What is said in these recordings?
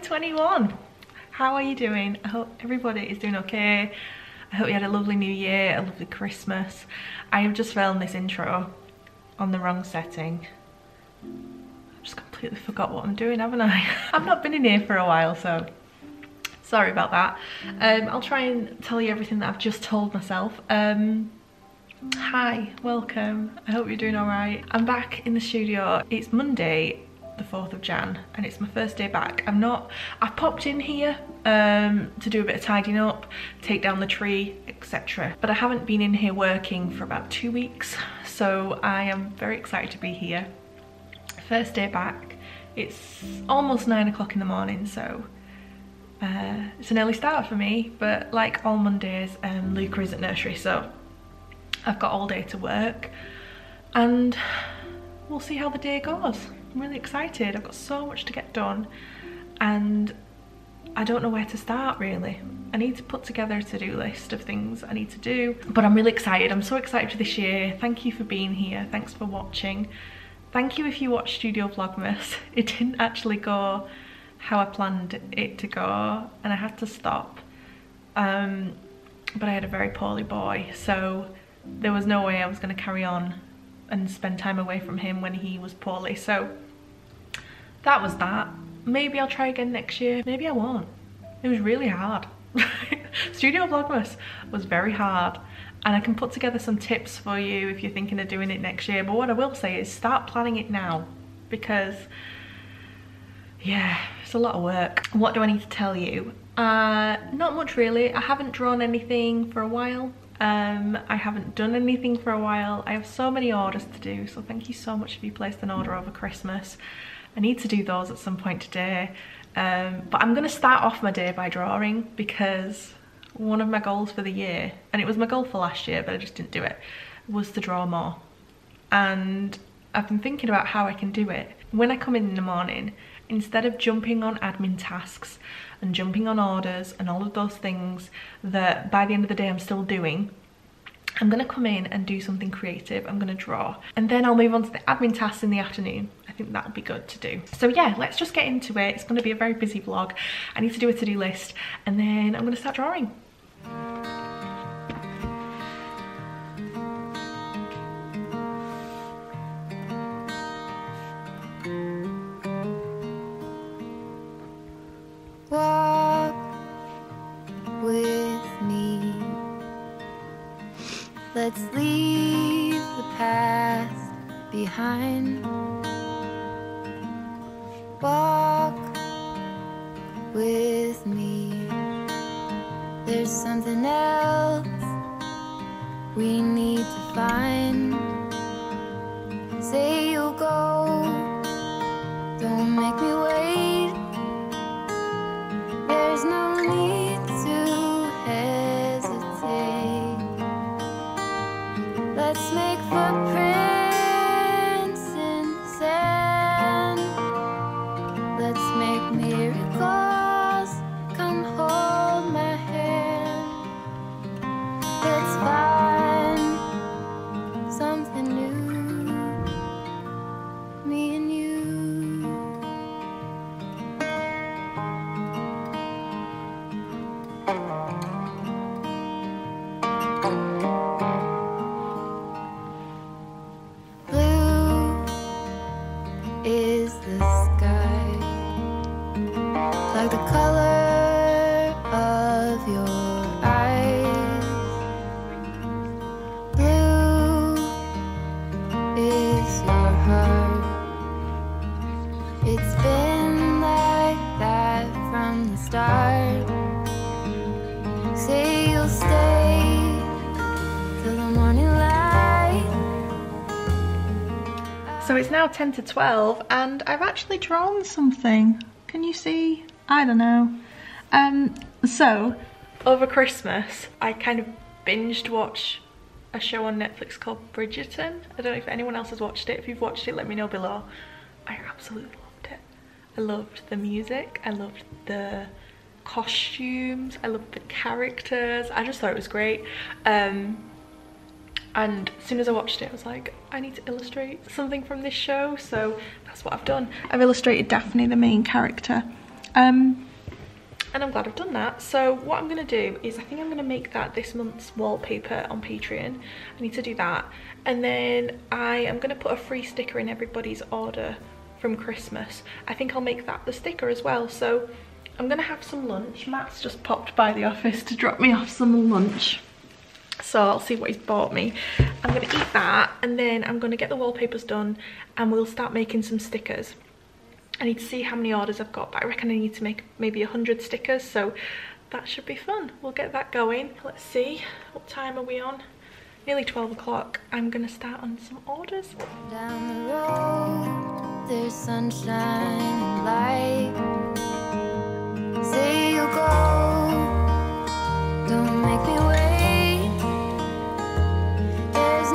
2021. How are you doing? I hope everybody is doing okay. I hope you had a lovely new year, a lovely Christmas. I have just filmed this intro on the wrong setting. I just completely forgot what I'm doing, haven't I? I've not been in here for a while, so sorry about that. Um, I'll try and tell you everything that I've just told myself. Um, hi, welcome. I hope you're doing all right. I'm back in the studio. It's Monday the 4th of Jan and it's my first day back. I'm not, I popped in here um, to do a bit of tidying up, take down the tree, etc. But I haven't been in here working for about two weeks, so I am very excited to be here. First day back. It's almost nine o'clock in the morning, so uh, it's an early start for me, but like all Mondays, um, Luca is at nursery, so I've got all day to work and we'll see how the day goes. I'm really excited. I've got so much to get done and I don't know where to start really. I need to put together a to-do list of things I need to do, but I'm really excited. I'm so excited for this year. Thank you for being here. Thanks for watching. Thank you if you watched Studio Vlogmas. It didn't actually go how I planned it to go and I had to stop. Um, but I had a very poorly boy, so there was no way I was going to carry on and spend time away from him when he was poorly. So that was that. Maybe I'll try again next year. Maybe I won't. It was really hard. Studio Vlogmas was very hard and I can put together some tips for you if you're thinking of doing it next year. But what I will say is start planning it now because yeah, it's a lot of work. What do I need to tell you? Uh, not much really. I haven't drawn anything for a while. Um, I haven't done anything for a while. I have so many orders to do, so thank you so much if you placed an order over Christmas. I need to do those at some point today. Um, but I'm going to start off my day by drawing because one of my goals for the year, and it was my goal for last year, but I just didn't do it, was to draw more. And I've been thinking about how I can do it. When I come in in the morning, instead of jumping on admin tasks and jumping on orders and all of those things that by the end of the day I'm still doing, I'm gonna come in and do something creative. I'm gonna draw and then I'll move on to the admin tasks in the afternoon. Think that'll be good to do. So yeah, let's just get into it. It's gonna be a very busy vlog. I need to do a to-do list and then I'm gonna start drawing. Let's leave the past behind. Now 10 to 12 and I've actually drawn something. Can you see? I don't know. Um, so over Christmas, I kind of binged watch a show on Netflix called Bridgerton. I don't know if anyone else has watched it. If you've watched it, let me know below. I absolutely loved it. I loved the music. I loved the costumes. I loved the characters. I just thought it was great. Um, and as soon as I watched it I was like I need to illustrate something from this show so that's what I've done. I've illustrated Daphne the main character Um, and I'm glad I've done that. So what I'm gonna do is I think I'm gonna make that this month's wallpaper on Patreon. I need to do that. And then I am gonna put a free sticker in everybody's order from Christmas. I think I'll make that the sticker as well. So I'm gonna have some lunch. Matt's just popped by the office to drop me off some lunch. So I'll see what he's bought me. I'm gonna eat that and then I'm gonna get the wallpapers done and we'll start making some stickers. I need to see how many orders I've got, but I reckon I need to make maybe 100 stickers, so that should be fun. We'll get that going. Let's see, what time are we on? Nearly 12 o'clock. I'm gonna start on some orders. Down the road, there's sunshine and light. Say you go, don't make me wait is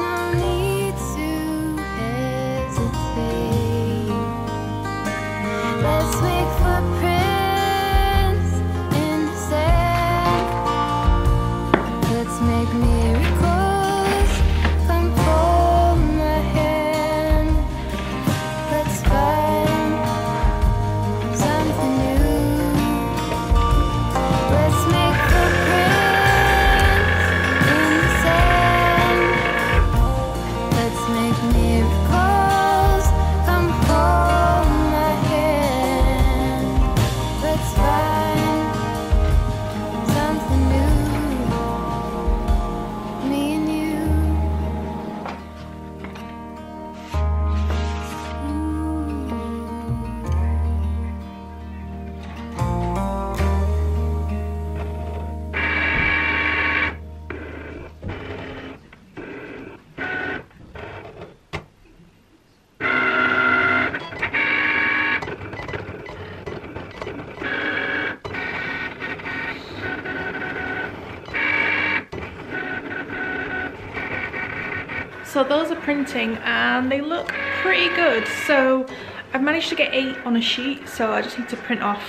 So those are printing and they look pretty good. So I've managed to get eight on a sheet, so I just need to print off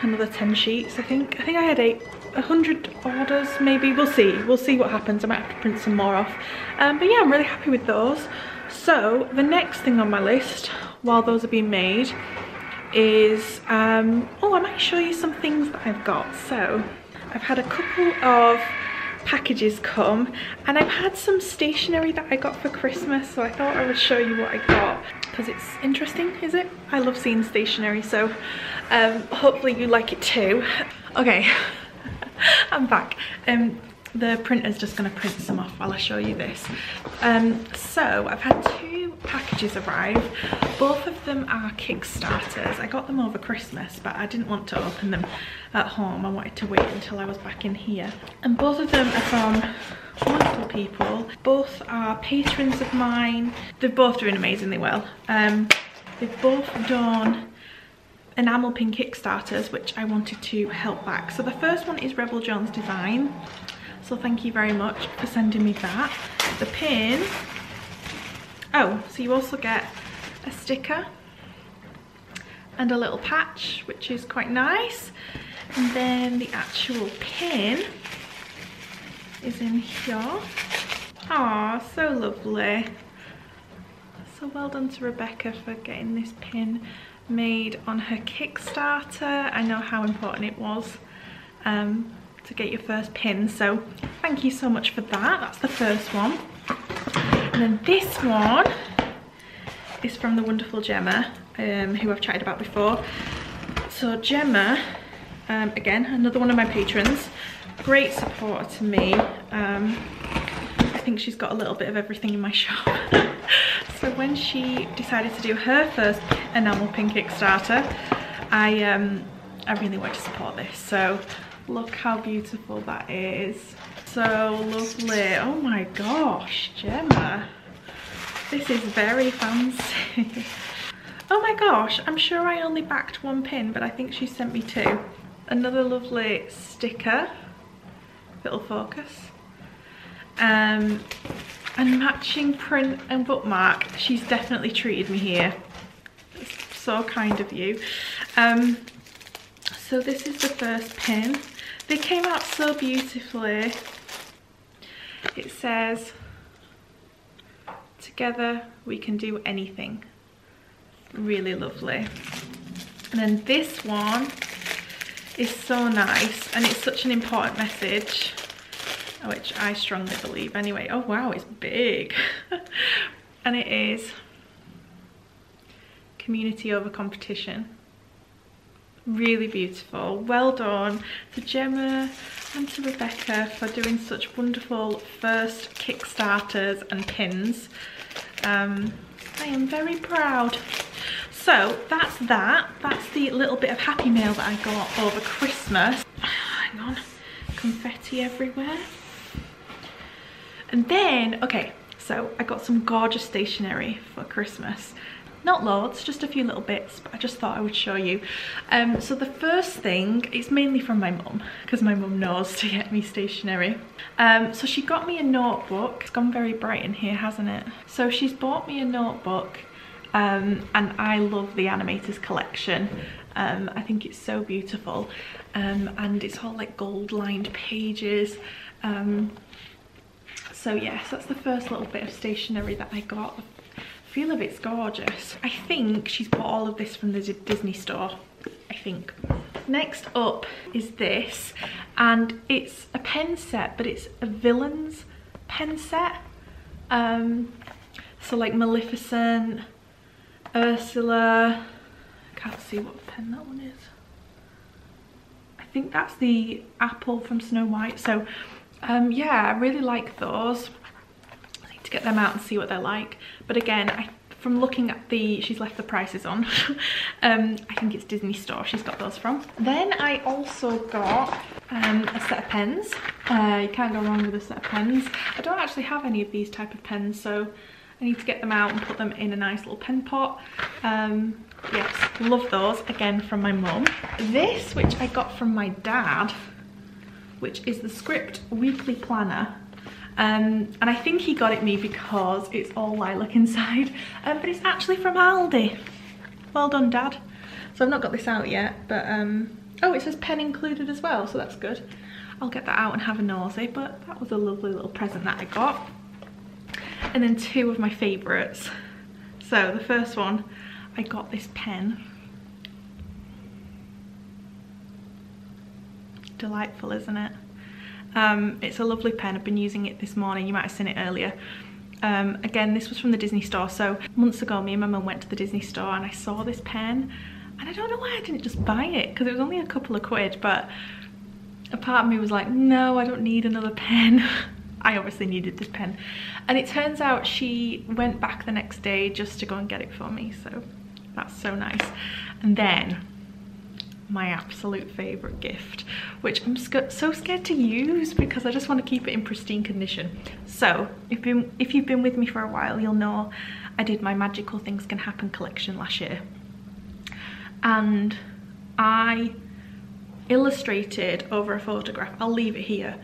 another 10 sheets, I think. I think I had eight, 100 orders maybe. We'll see. We'll see what happens. I might have to print some more off. Um, but yeah, I'm really happy with those. So the next thing on my list, while those are being made, is, um, oh, I might show you some things that I've got. So I've had a couple of packages come and I've had some stationery that I got for Christmas so I thought I would show you what I got. Because it's interesting is it? I love seeing stationery so um, hopefully you like it too. Okay I'm back. Um, the printer's just going to print some off while I show you this. Um, so I've had two packages arrive. Both of them are kickstarters. I got them over Christmas but I didn't want to open them at home. I wanted to wait until I was back in here. And both of them are from wonderful people. Both are patrons of mine. They're both doing amazingly well. Um, they've both done enamel pin kickstarters which I wanted to help back. So the first one is Rebel Jones Design so thank you very much for sending me that. The pin. Oh so you also get a sticker and a little patch which is quite nice. And then the actual pin is in here. Ah, so lovely. So well done to Rebecca for getting this pin made on her Kickstarter. I know how important it was um, to get your first pin, so thank you so much for that. That's the first one. And then this one is from the wonderful Jemma, um, who I've chatted about before. So Jemma, um, again, another one of my patrons, great supporter to me. Um, I think she's got a little bit of everything in my shop. so when she decided to do her first enamel pin Kickstarter, I um, I really wanted to support this. So look how beautiful that is. So lovely. Oh my gosh, Jemma. This is very fancy. oh my gosh, I'm sure I only backed one pin, but I think she sent me two. Another lovely sticker, little focus um, and matching print and bookmark. She's definitely treated me here. So kind of you. Um, so this is the first pin. They came out so beautifully. It says, together we can do anything. Really lovely. And then this one is so nice and it's such an important message, which I strongly believe anyway. Oh wow, it's big. and it is community over competition. Really beautiful, well done to Jemma and to Rebecca for doing such wonderful first Kickstarters and pins. Um, I am very proud. So that's that. That's the little bit of happy mail that I got over Christmas. Hang on, confetti everywhere. And then, okay, so I got some gorgeous stationery for Christmas. Not loads, just a few little bits, but I just thought I would show you. Um, so the first thing is mainly from my mum, because my mum knows to get me stationery. Um, so she got me a notebook. It's gone very bright in here, hasn't it? So she's bought me a notebook um, and I love the Animators collection. Um, I think it's so beautiful um, and it's all like gold lined pages. Um, so yes, that's the first little bit of stationery that I got. Feel of it's gorgeous. I think she's bought all of this from the Disney store, I think. Next up is this and it's a pen set but it's a villains pen set. Um, so like Maleficent, Ursula. I can't see what pen that one is. I think that's the apple from Snow White. So um, yeah, I really like those. I need to get them out and see what they're like. But again, I, from looking at the, she's left the prices on. um, I think it's Disney Store she's got those from. Then I also got um, a set of pens. Uh, you can't go wrong with a set of pens. I don't actually have any of these type of pens, so I need to get them out and put them in a nice little pen pot. Um, yes, love those, again from my mum. This, which I got from my dad, which is the Script Weekly Planner. Um, and I think he got it me because it's all lilac inside, um, but it's actually from Aldi. Well done, Dad. So I've not got this out yet, but um, oh, it says pen included as well, so that's good. I'll get that out and have a nosy, but that was a lovely little present that I got and then two of my favorites. So the first one, I got this pen. Delightful, isn't it? Um, it's a lovely pen. I've been using it this morning. You might have seen it earlier. Um, again, this was from the Disney store. So months ago, me and my mum went to the Disney store and I saw this pen and I don't know why I didn't just buy it because it was only a couple of quid, but a part of me was like, no, I don't need another pen. I obviously needed this pen. And it turns out she went back the next day just to go and get it for me. So that's so nice. And then my absolute favorite gift, which I'm so scared to use because I just want to keep it in pristine condition. So if, you, if you've been with me for a while, you'll know I did my Magical Things Can Happen collection last year. And I illustrated over a photograph, I'll leave it here,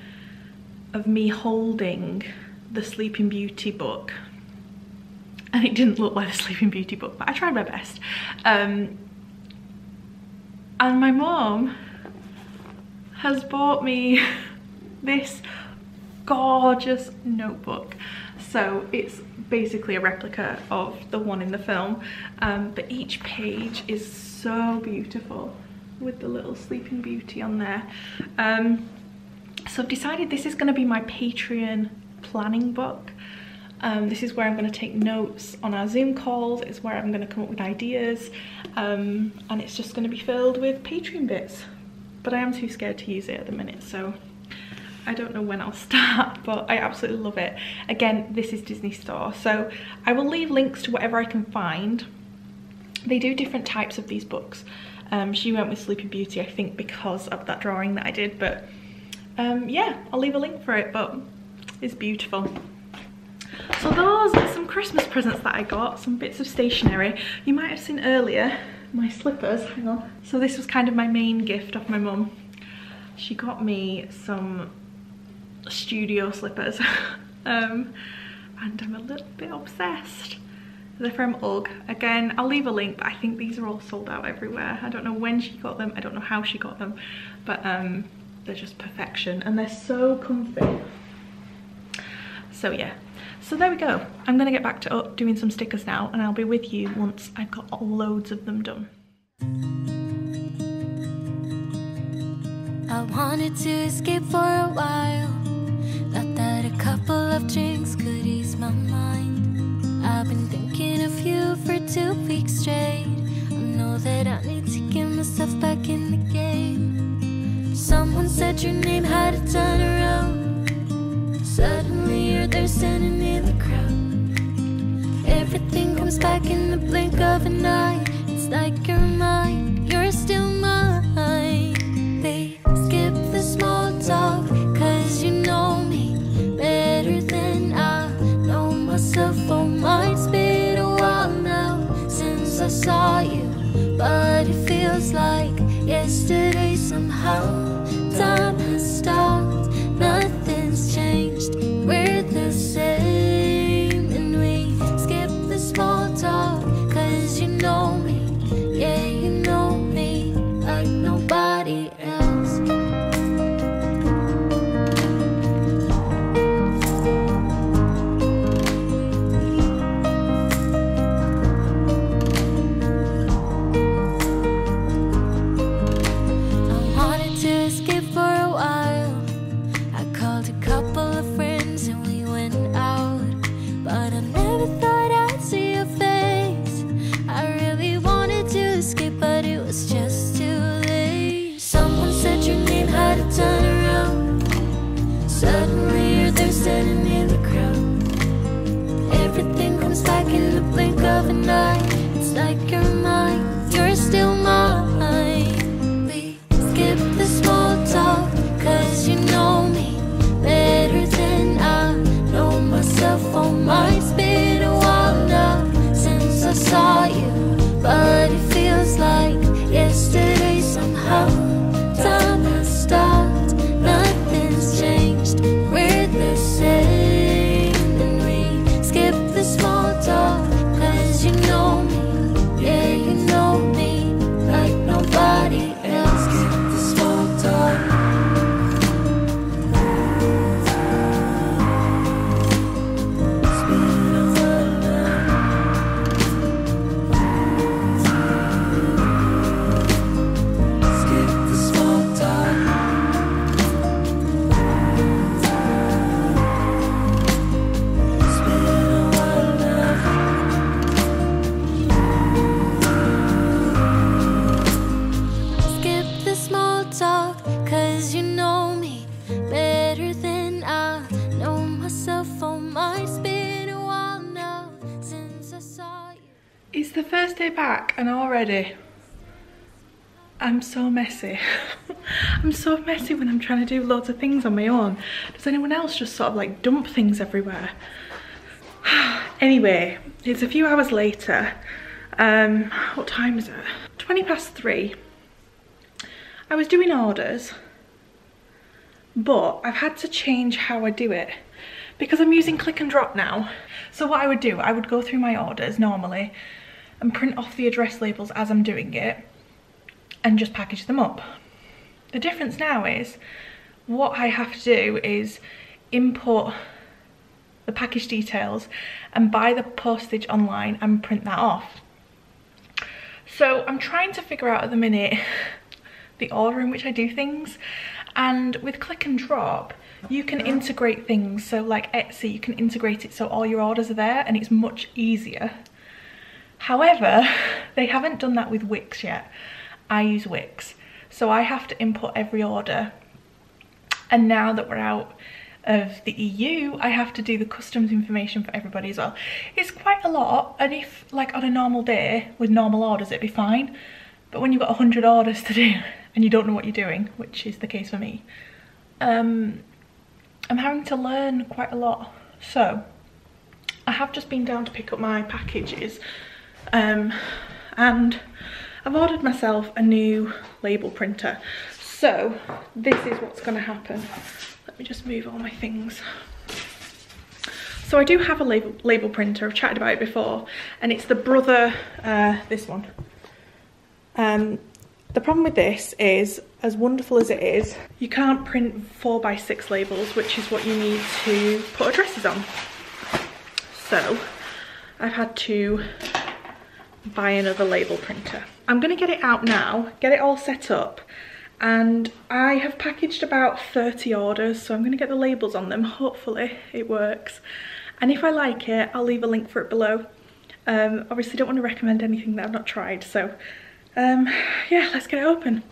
of me holding the Sleeping Beauty book and it didn't look like a Sleeping Beauty book but I tried my best um, and my mom has bought me this gorgeous notebook. So it's basically a replica of the one in the film. Um, but each page is so beautiful with the little Sleeping Beauty on there. Um, so I've decided this is going to be my Patreon planning book. Um, this is where I'm going to take notes on our Zoom calls. It's where I'm going to come up with ideas. Um, and it's just going to be filled with Patreon bits. But I am too scared to use it at the minute, so I don't know when I'll start, but I absolutely love it. Again, this is Disney Store, so I will leave links to whatever I can find. They do different types of these books. Um, she went with Sleeping Beauty, I think, because of that drawing that I did, but um, yeah, I'll leave a link for it, but it's beautiful. So those are some Christmas presents that I got, some bits of stationery. You might have seen earlier my slippers, hang on. So this was kind of my main gift of my mum. She got me some studio slippers um, and I'm a little bit obsessed. They're from UGG. Again, I'll leave a link, but I think these are all sold out everywhere. I don't know when she got them, I don't know how she got them, but um, they're just perfection and they're so comfy so yeah so there we go. I'm gonna get back to doing some stickers now and I'll be with you once I've got loads of them done. I wanted to escape for a while Thought that a couple of drinks could ease my mind I've been thinking of you for two weeks straight back in the blink of an eye. It's like you're mine, I'm so messy. I'm so messy when I'm trying to do loads of things on my own. Does anyone else just sort of like dump things everywhere? anyway, it's a few hours later. Um, what time is it? 20 past three. I was doing orders, but I've had to change how I do it because I'm using click and drop now. So what I would do, I would go through my orders normally and print off the address labels as I'm doing it and just package them up. The difference now is what I have to do is import the package details and buy the postage online and print that off. So I'm trying to figure out at the minute the order in which I do things and with click and drop you can integrate things so like Etsy you can integrate it so all your orders are there and it's much easier however they haven't done that with Wix yet I use Wix so I have to input every order and now that we're out of the EU, I have to do the customs information for everybody as well. It's quite a lot, and if like on a normal day with normal orders, it'd be fine. But when you've got 100 orders to do and you don't know what you're doing, which is the case for me, um, I'm having to learn quite a lot. So I have just been down to pick up my packages um, and I've ordered myself a new label printer. So this is what's going to happen. Let me just move all my things. So I do have a label, label printer, I've chatted about it before, and it's the Brother, uh, this one. Um, the problem with this is, as wonderful as it is, you can't print 4 by 6 labels, which is what you need to put addresses on. So I've had to buy another label printer. I'm to get it out now, get it all set up, and I have packaged about 30 orders so I'm to get the labels on them. Hopefully it works. And if I like it I'll leave a link for it below. Um, obviously don't want to recommend anything that I've not tried so um, yeah let's get it open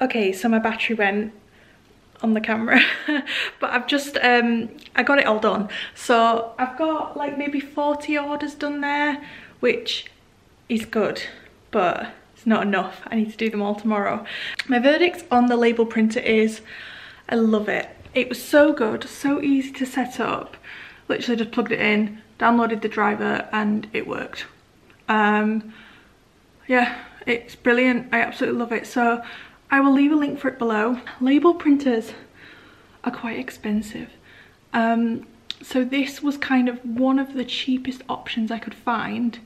Okay, so my battery went on the camera but I've just um I got it all done. So I've got like maybe 40 orders done there which is good but it's not enough. I need to do them all tomorrow. My verdict on the label printer is I love it. It was so good so easy to set up. Literally just plugged it in downloaded the driver and it worked. Um yeah it's brilliant. I absolutely love it. So I will leave a link for it below. Label printers are quite expensive. Um, so this was kind of one of the cheapest options I could find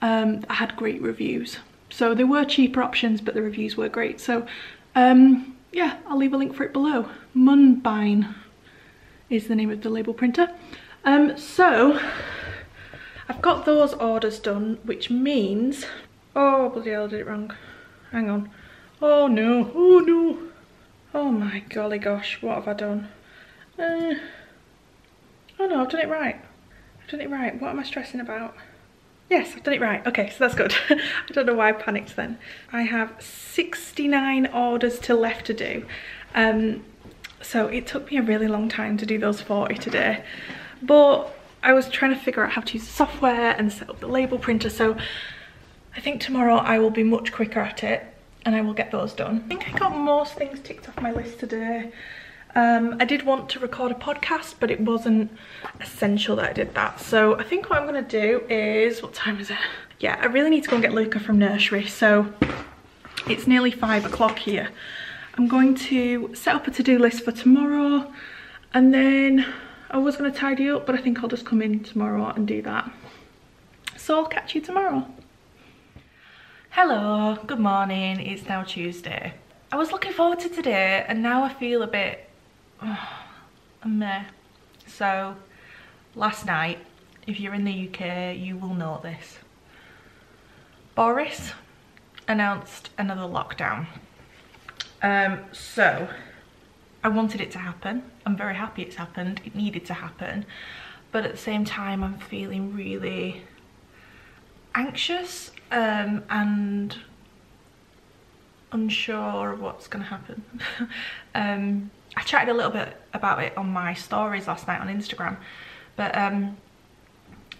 um, that had great reviews. So there were cheaper options, but the reviews were great. So um, yeah, I'll leave a link for it below. Munbyn is the name of the label printer. Um, so I've got those orders done, which means, oh bloody hell, I did it wrong. Hang on. Oh no, oh no. Oh my golly gosh, what have I done? Uh, oh no, I've done it right. I've done it right. What am I stressing about? Yes, I've done it right. Okay, so that's good. I don't know why I panicked then. I have 69 orders to left to do. Um, so it took me a really long time to do those 40 today. But I was trying to figure out how to use the software and set up the label printer. So I think tomorrow I will be much quicker at it and I will get those done. I think I got most things ticked off my list today. Um, I did want to record a podcast, but it wasn't essential that I did that. So I think what I'm gonna do is, what time is it? Yeah, I really need to go and get Luca from nursery. So it's nearly five o'clock here. I'm going to set up a to-do list for tomorrow and then I was gonna tidy up, but I think I'll just come in tomorrow and do that. So I'll catch you tomorrow. Hello, good morning, it's now Tuesday. I was looking forward to today and now I feel a bit oh, meh. So last night, if you're in the UK, you will know this. Boris announced another lockdown. Um, so I wanted it to happen. I'm very happy it's happened. It needed to happen. But at the same time, I'm feeling really anxious um, and unsure of what's going to happen. um, I chatted a little bit about it on my stories last night on Instagram, but um,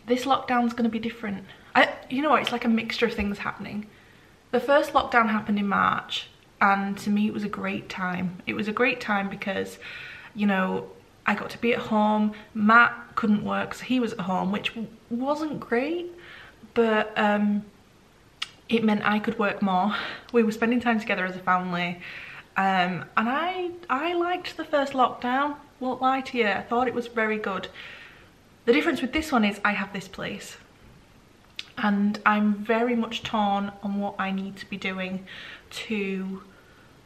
this lockdown's going to be different. I, you know what, it's like a mixture of things happening. The first lockdown happened in March and to me it was a great time. It was a great time because, you know, I got to be at home. Matt couldn't work, so he was at home, which wasn't great, but um, it meant I could work more. We were spending time together as a family um, and I, I liked the first lockdown, won't lie to you, I thought it was very good. The difference with this one is I have this place and I'm very much torn on what I need to be doing to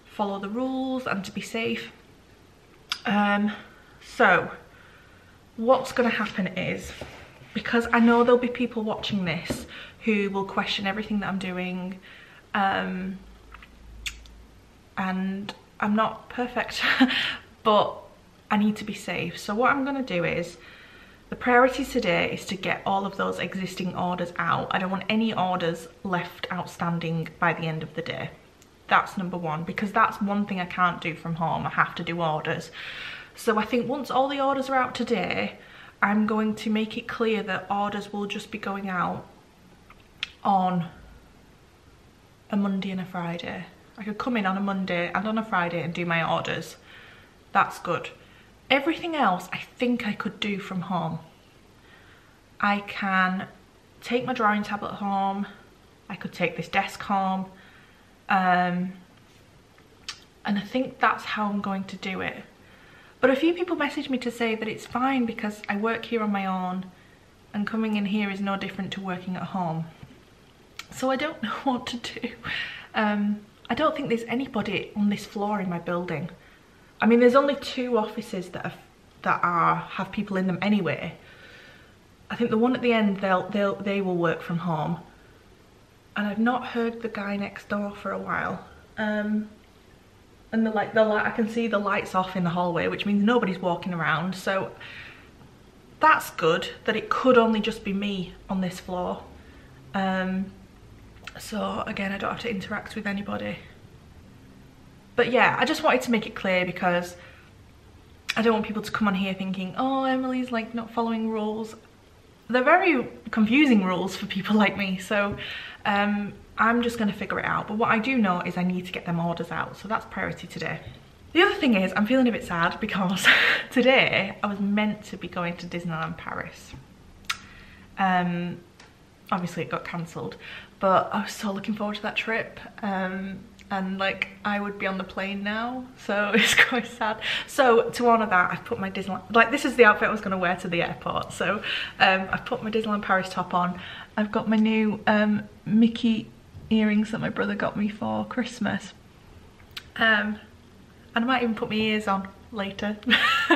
follow the rules and to be safe. Um, so what's going to happen is because I know there'll be people watching this who will question everything that I'm doing um, and I'm not perfect but I need to be safe. So what I'm gonna do is the priority today is to get all of those existing orders out. I don't want any orders left outstanding by the end of the day. That's number one because that's one thing I can't do from home. I have to do orders. So I think once all the orders are out today I'm going to make it clear that orders will just be going out on a Monday and a Friday. I could come in on a Monday and on a Friday and do my orders. That's good. Everything else I think I could do from home. I can take my drawing tablet home. I could take this desk home. Um, and I think that's how I'm going to do it. But a few people messaged me to say that it's fine because I work here on my own and coming in here is no different to working at home. So I don't know what to do. Um, I don't think there's anybody on this floor in my building. I mean, there's only two offices that have, that are have people in them anyway. I think the one at the end, they'll they'll they will work from home. And I've not heard the guy next door for a while. Um, and the like the light I can see the lights off in the hallway which means nobody's walking around. So that's good that it could only just be me on this floor. Um, so again I don't have to interact with anybody. But yeah I just wanted to make it clear because I don't want people to come on here thinking oh Emily's like not following rules. They're very confusing rules for people like me. So um, I'm just gonna figure it out. But what I do know is I need to get them orders out. So that's priority today. The other thing is I'm feeling a bit sad because today I was meant to be going to Disneyland Paris. Um, obviously it got cancelled, but I was so looking forward to that trip. Um, and like I would be on the plane now so it's quite sad so to honor that I've put my Disneyland like this is the outfit I was going to wear to the airport so um, I've put my Disneyland Paris top on I've got my new um, Mickey earrings that my brother got me for Christmas. Um, and I might even put my ears on later.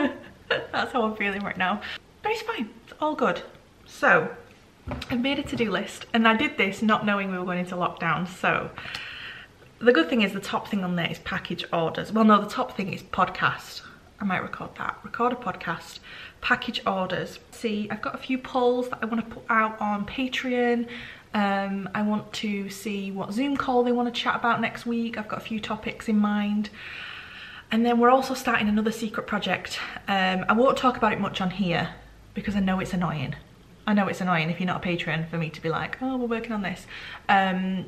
That's how I'm feeling right now. But it's fine, it's all good. So, I've made a to-do list and I did this not knowing we were going into lockdown. So, the good thing is the top thing on there is package orders. Well, no, the top thing is podcast. I might record that. Record a podcast, package orders. See, I've got a few polls that I want to put out on Patreon. Um, I want to see what Zoom call they want to chat about next week. I've got a few topics in mind. And then we're also starting another secret project. Um, I won't talk about it much on here because I know it's annoying. I know it's annoying if you're not a patron for me to be like, oh, we're working on this. Um,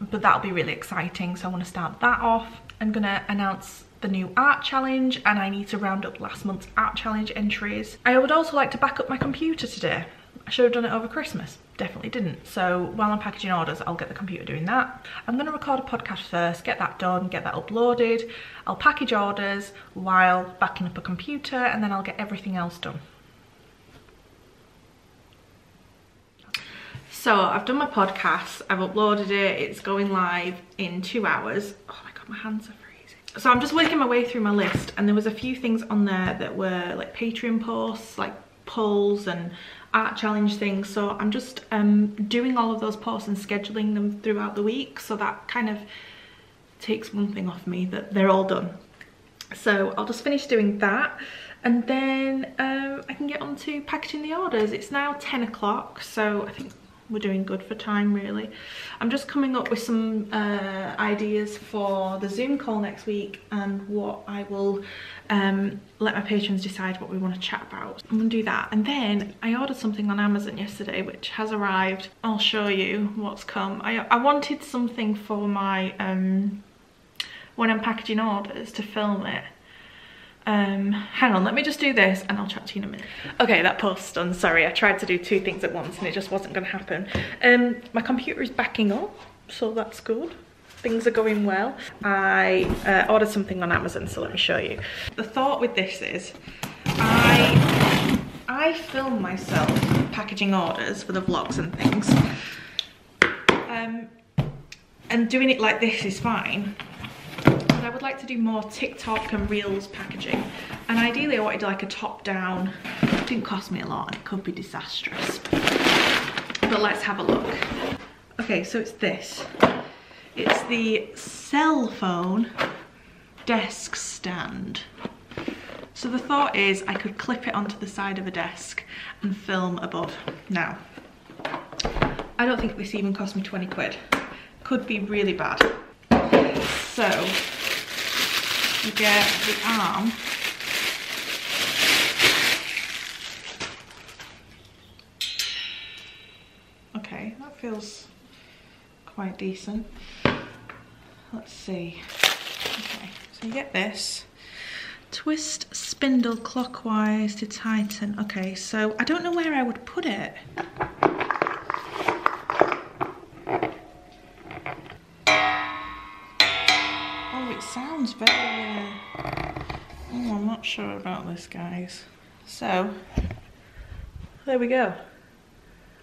but that'll be really exciting. So I want to start that off. I'm going to announce the new art challenge and I need to round up last month's art challenge entries. I would also like to back up my computer today. I should have done it over Christmas. Definitely didn't. So while I'm packaging orders, I'll get the computer doing that. I'm gonna record a podcast first, get that done, get that uploaded. I'll package orders while backing up a computer and then I'll get everything else done. So I've done my podcast, I've uploaded it, it's going live in two hours. Oh my God, my hands are freezing. So I'm just working my way through my list and there was a few things on there that were like Patreon posts, like polls and art challenge things so I'm just um, doing all of those posts and scheduling them throughout the week so that kind of takes one thing off me that they're all done. So I'll just finish doing that and then um, I can get on to packaging the orders. It's now 10 o'clock so I think we're doing good for time really. I'm just coming up with some uh, ideas for the Zoom call next week and what I will um, let my patrons decide what we want to chat about. I'm gonna do that. And then I ordered something on Amazon yesterday which has arrived. I'll show you what's come. I, I wanted something for my, um, when I'm packaging orders to film it um hang on let me just do this and i'll chat to you in a minute. Okay that post's done. Sorry i tried to do two things at once and it just wasn't going to happen. Um my computer is backing up so that's good. Things are going well. I uh, ordered something on amazon so let me show you. The thought with this is i i film myself packaging orders for the vlogs and things. Um and doing it like this is fine I would like to do more TikTok and Reels packaging. And ideally I wanted like a top down, it didn't cost me a lot, it could be disastrous. But let's have a look. Okay, so it's this. It's the cell phone desk stand. So the thought is I could clip it onto the side of a desk and film above. Now, I don't think this even cost me 20 quid. Could be really bad. So you get the arm okay that feels quite decent. Let's see. Okay, so you get this. Twist spindle clockwise to tighten. Okay, so I don't know where I would put it. Sounds better Uh... Oh, I'm not sure about this, guys. So, there we go.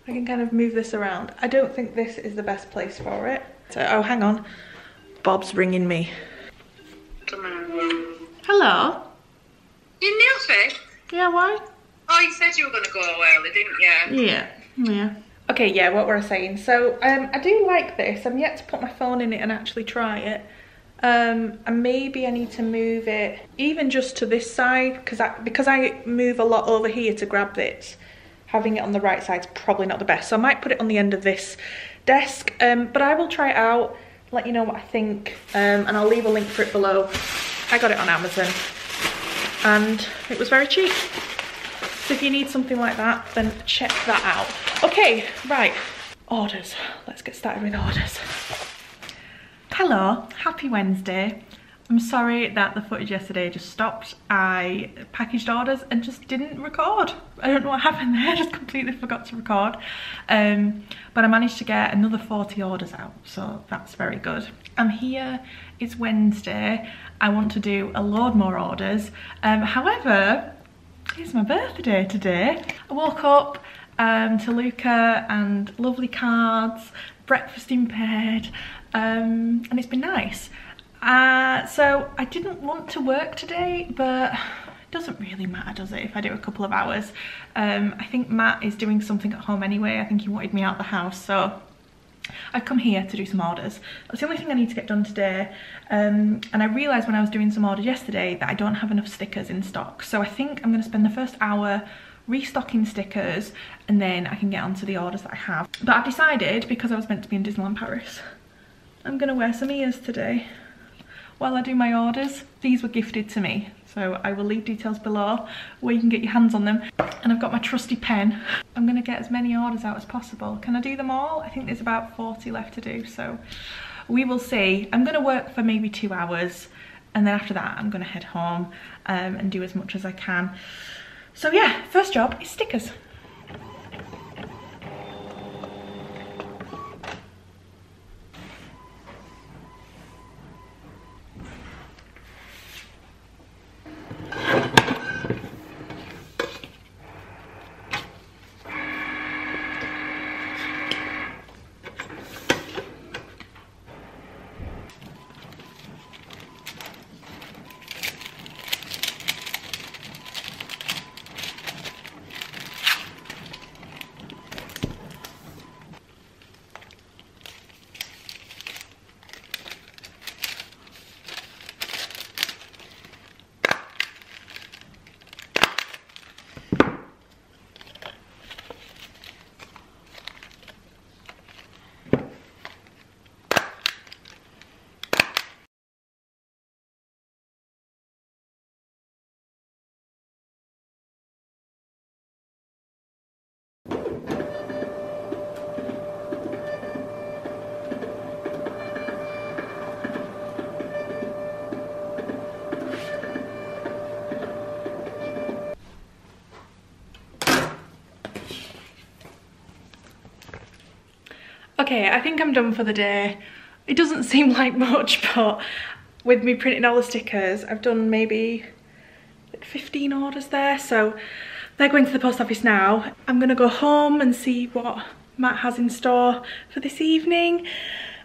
I can kind of move this around. I don't think this is the best place for it. So, oh, hang on. Bob's ringing me. Hello? You nailed it. Yeah, why? Oh, you said you were going to go away early, didn't you? Yeah, yeah. Okay, yeah, what were I saying? So, um, I do like this. I'm yet to put my phone in it and actually try it. Um, and maybe I need to move it even just to this side because I, because I move a lot over here to grab this. Having it on the right side is probably not the best. So I might put it on the end of this desk. Um, but I will try it out, let you know what I think. Um, and I'll leave a link for it below. I got it on Amazon and it was very cheap. So if you need something like that, then check that out. Okay, right, orders. Let's get started with orders. Hello, happy Wednesday. I'm sorry that the footage yesterday just stopped. I packaged orders and just didn't record. I don't know what happened there, I just completely forgot to record. Um, but I managed to get another 40 orders out, so that's very good. I'm here, it's Wednesday. I want to do a load more orders. Um, however, it's my birthday today. I woke up um, to Luca and lovely cards, breakfast in bed, um, and it's been nice. Uh, so I didn't want to work today, but it doesn't really matter, does it, if I do a couple of hours. Um, I think Matt is doing something at home anyway. I think he wanted me out the house, so I've come here to do some orders. That's the only thing I need to get done today. Um, and I realised when I was doing some orders yesterday that I don't have enough stickers in stock. So I think I'm going to spend the first hour restocking stickers and then I can get onto the orders that I have. But I've decided, because I was meant to be in Disneyland Paris, I'm to wear some ears today while I do my orders. These were gifted to me, so I will leave details below where you can get your hands on them. And I've got my trusty pen. I'm gonna get as many orders out as possible. Can I do them all? I think there's about 40 left to do, so we will see. I'm gonna work for maybe two hours, and then after that, I'm gonna head home um, and do as much as I can. So yeah, first job is stickers. Okay, I think I'm done for the day. It doesn't seem like much, but with me printing all the stickers, I've done maybe like 15 orders there. So they're going to the post office now. I'm gonna go home and see what Matt has in store for this evening.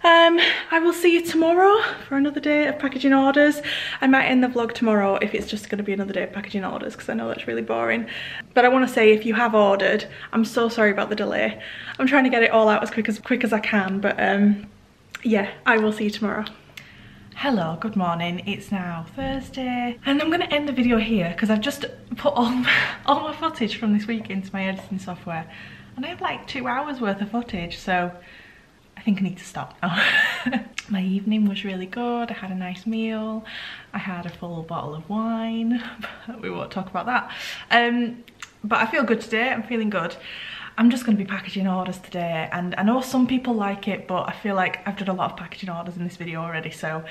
Um, I will see you tomorrow for another day of packaging orders. I might end the vlog tomorrow if it's just going to be another day of packaging orders because I know that's really boring. But I want to say if you have ordered, I'm so sorry about the delay. I'm trying to get it all out as quick as quick as I can, but um, yeah, I will see you tomorrow. Hello, good morning. It's now Thursday and I'm gonna end the video here because I've just put all my, all my footage from this week into my editing software and I have like two hours worth of footage so think I need to stop now. My evening was really good. I had a nice meal. I had a full bottle of wine. we won't talk about that. Um, but I feel good today. I'm feeling good. I'm just going to be packaging orders today and I know some people like it but I feel like I've done a lot of packaging orders in this video already so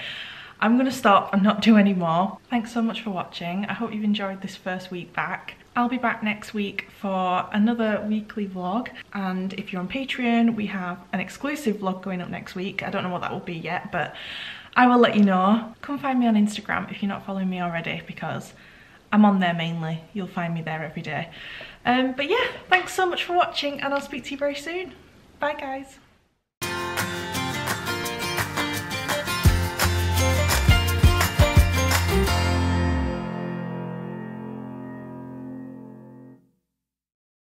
I'm going to stop and not do any more. Thanks so much for watching. I hope you've enjoyed this first week back. I'll be back next week for another weekly vlog and if you're on Patreon we have an exclusive vlog going up next week. I don't know what that will be yet but I will let you know. Come find me on Instagram if you're not following me already because I'm on there mainly. You'll find me there every day. Um, but yeah, thanks so much for watching and I'll speak to you very soon. Bye guys.